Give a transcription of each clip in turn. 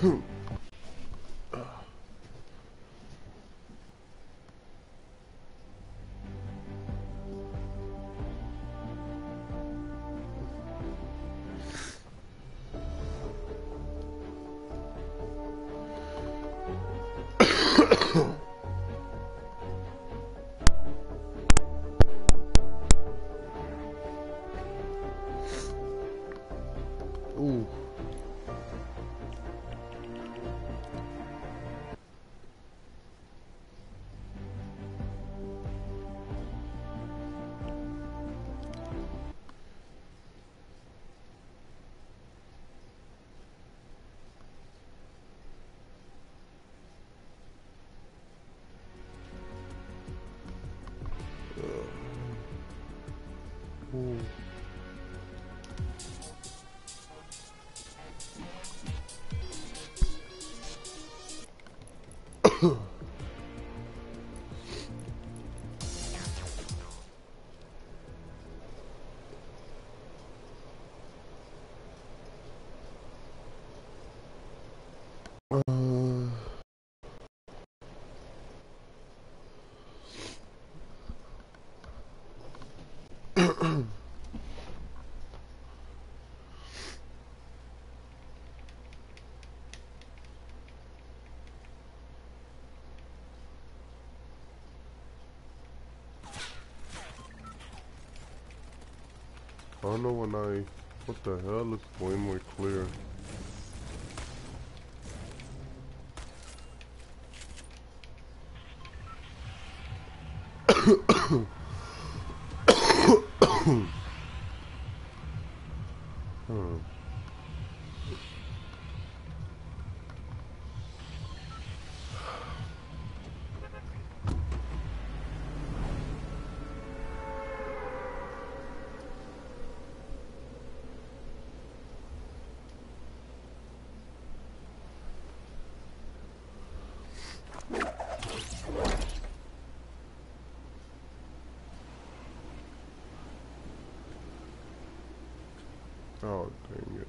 Hmm. 嗯。I don't know when I... What the hell? It's way more clear. Oh, dang it.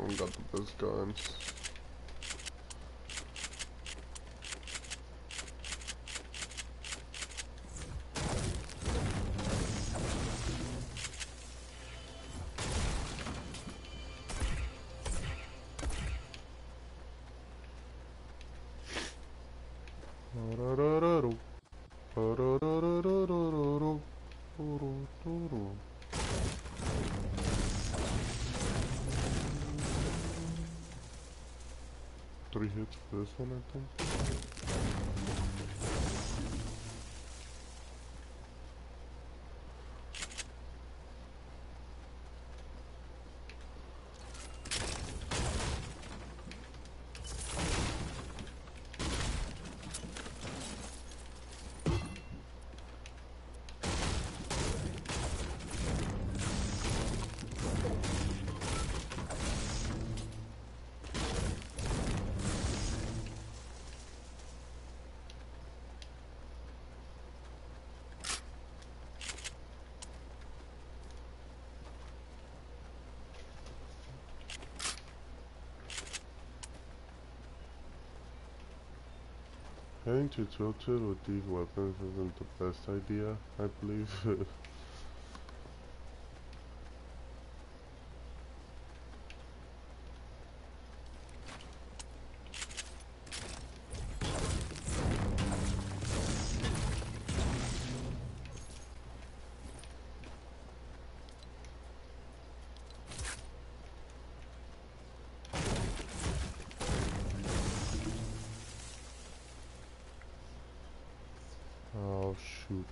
don't got best guns. Three hits for this one, I think. Heading to tilted with these weapons isn't the best idea, I believe. oh shoot.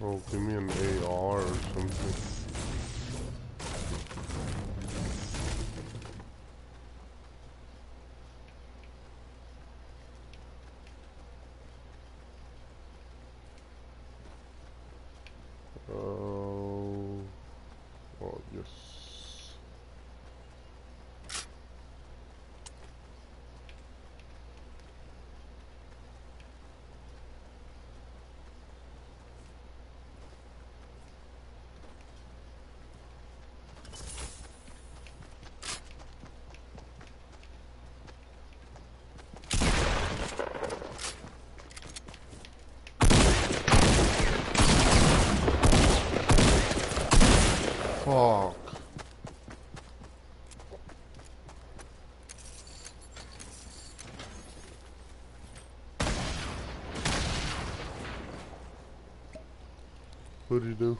Oh, give me an AR or something. Oh, oh yes. Fuck. What'd you do?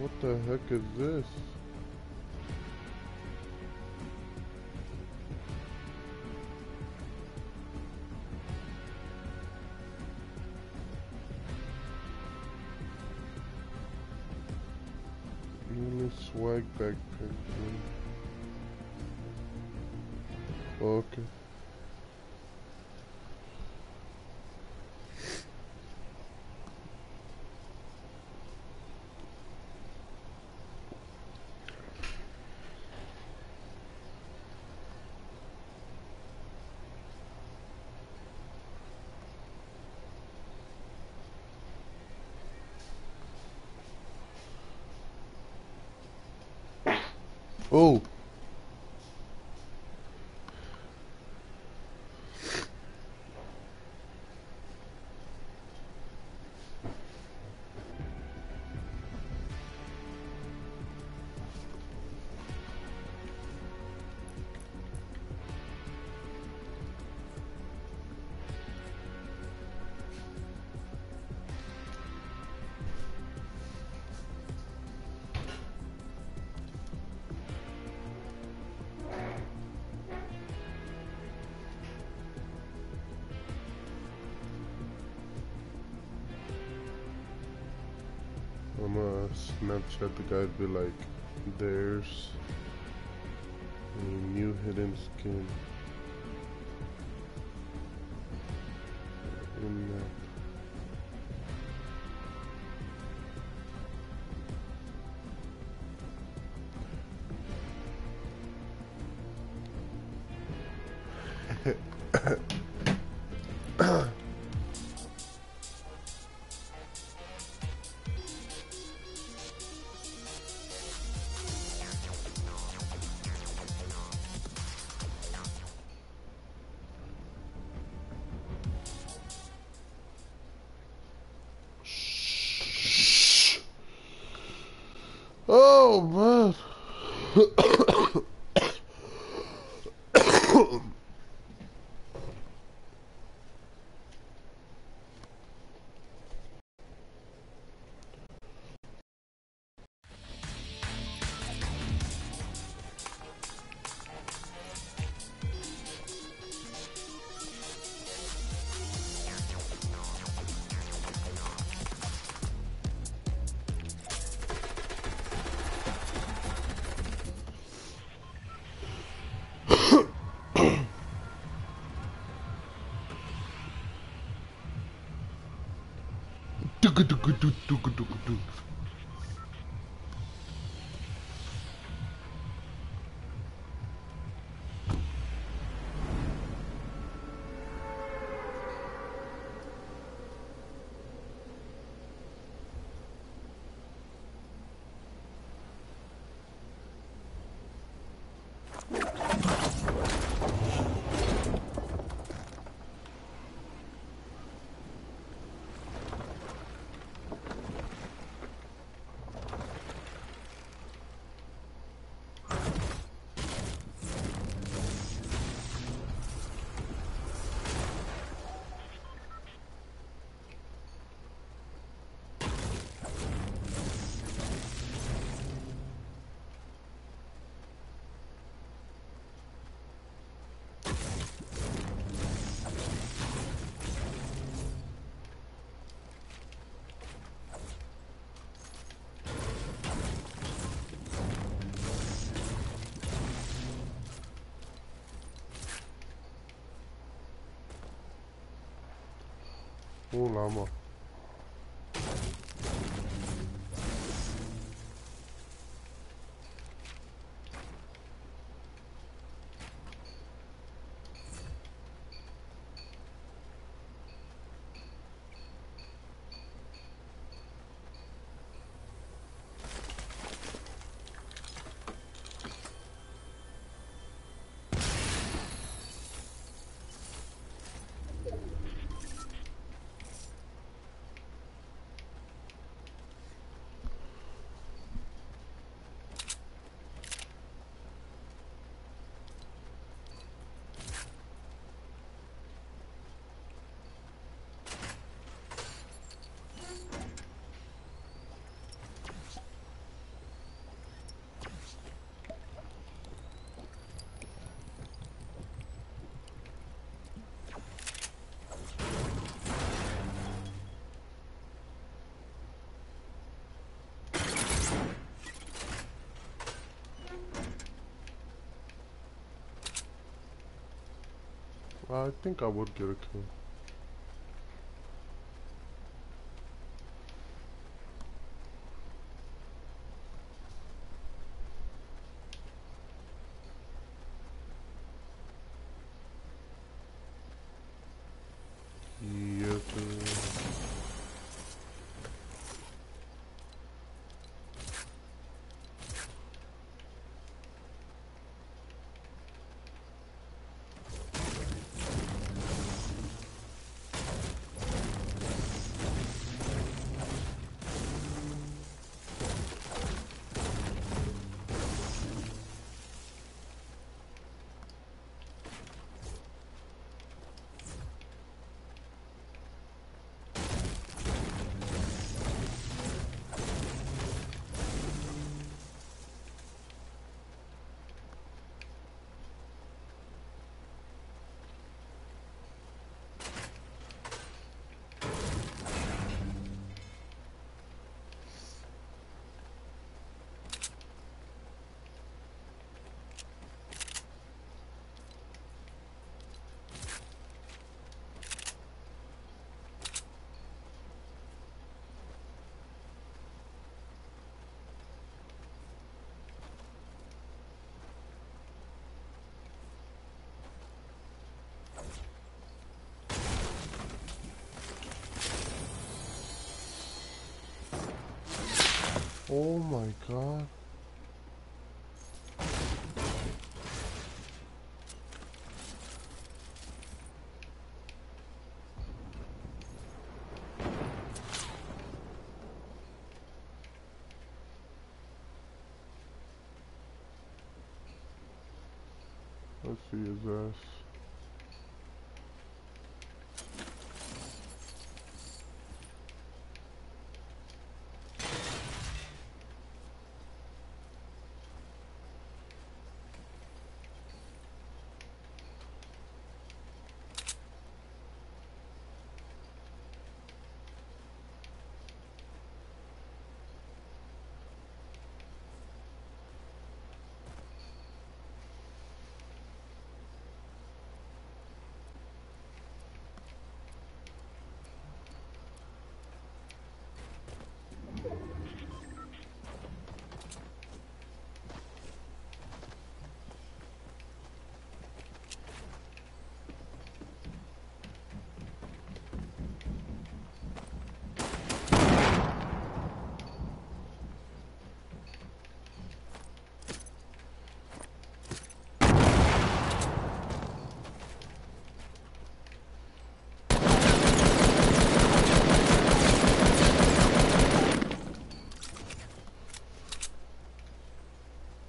What the heck is this? Swag backpack. Okay. I'm gonna Snapchat the guy be like, there's a new hidden skin in that. Oh man. ドゥクドゥクドゥドゥクドクド。Oh llama. I think I would get a kill. Yes, sir. Oh my god. Let's see his ass.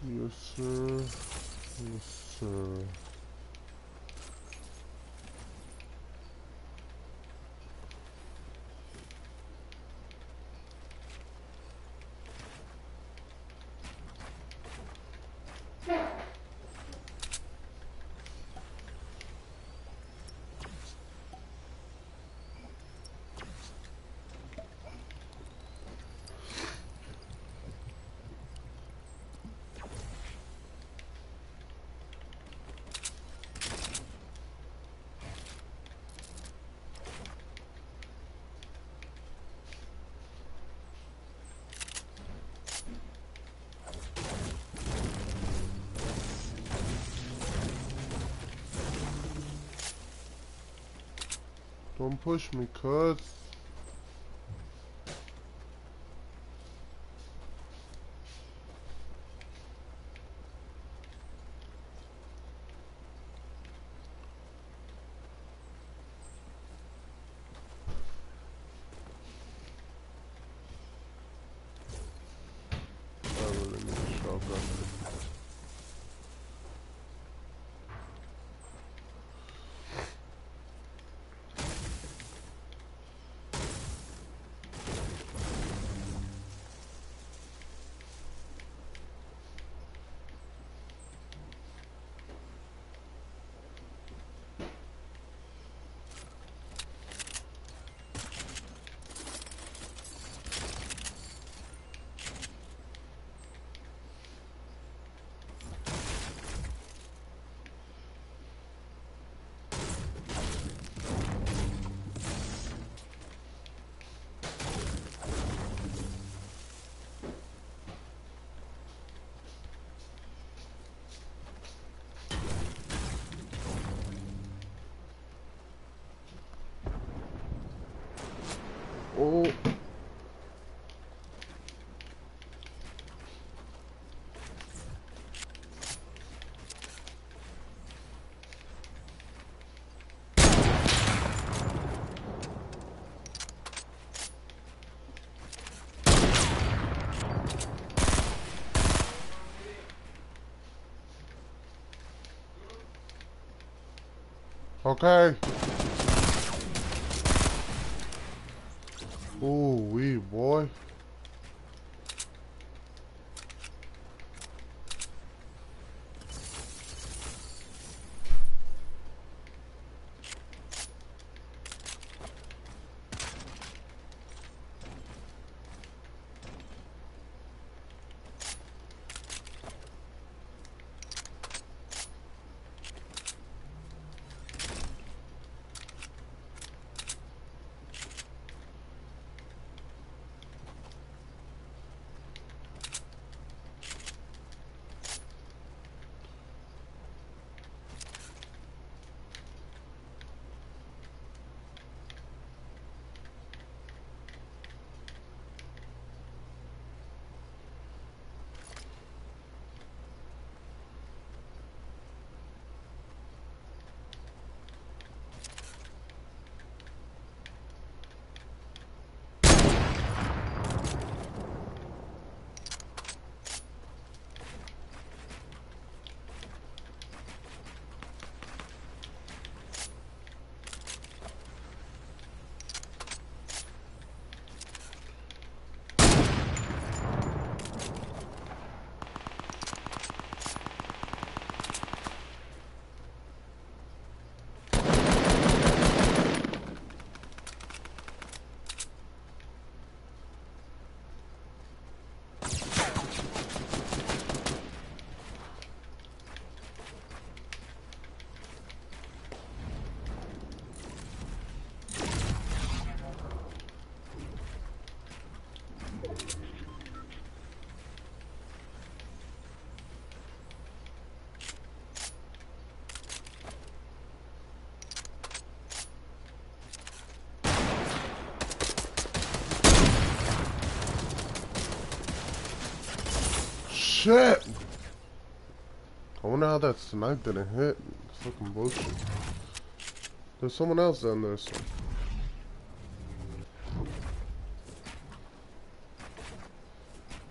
Yes, sir. Yes, sir. Don't push me, cuz. I really need a shotgun. Oh. Okay. Ooh, wee boy. Shit! I wonder how that snipe didn't hit. It's fucking bullshit. There's someone else down there, so.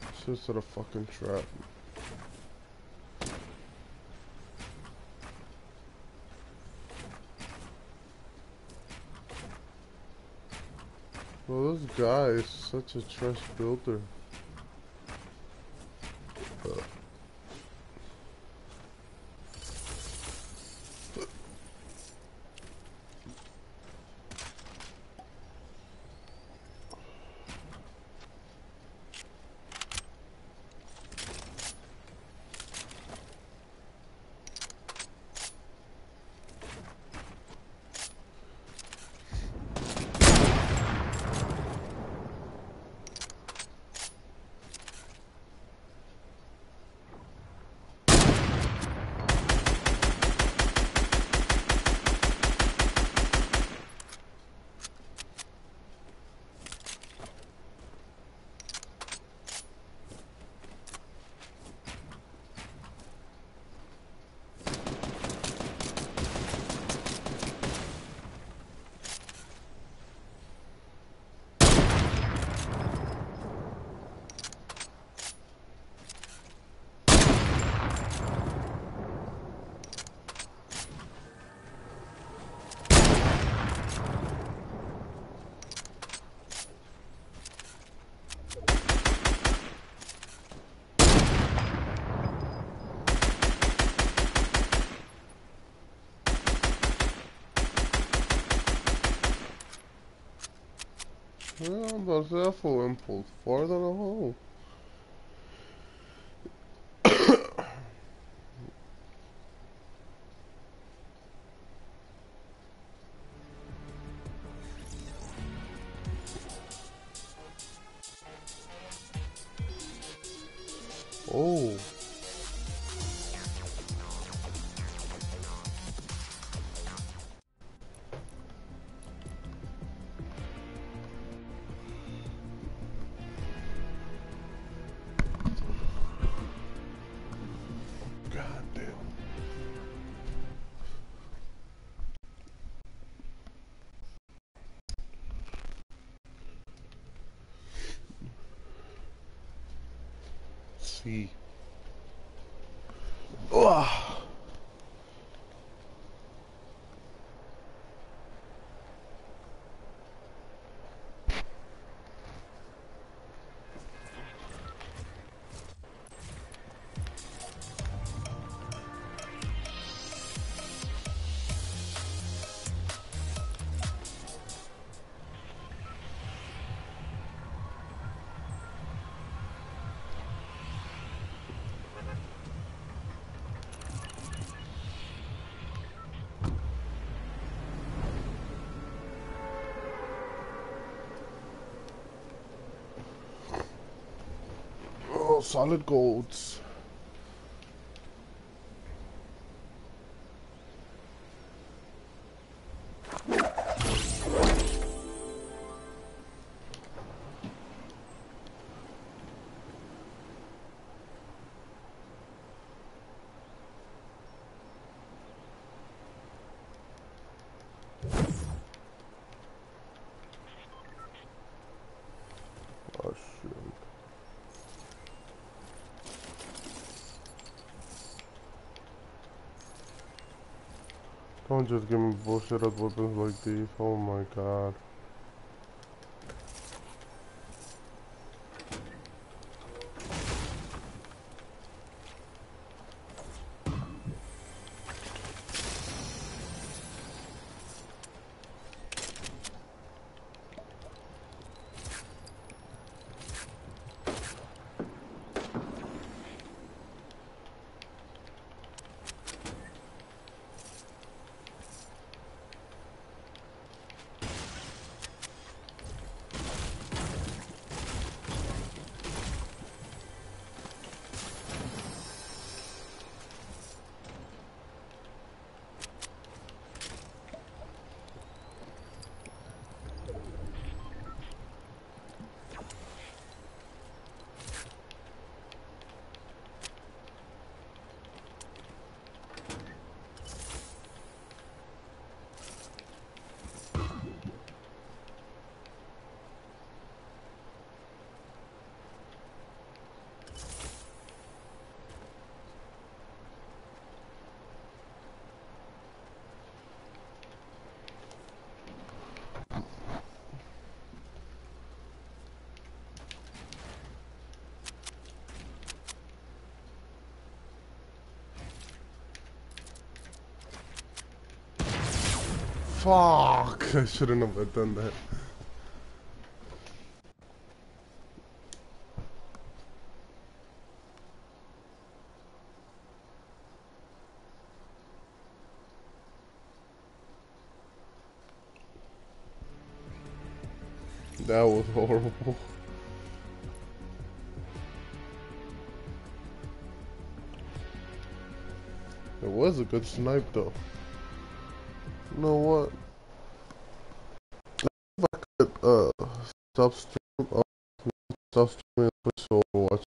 It's just a fucking trap. Well, this guy is such a trash builder. Ja, was er full impulse farther See. Ugh. Solid golds. Oh shit. Just give me bullshit at weapons like these. Oh my god. Fuck! I shouldn't have done that. That was horrible. It was a good snipe though. Know what? If I could uh stop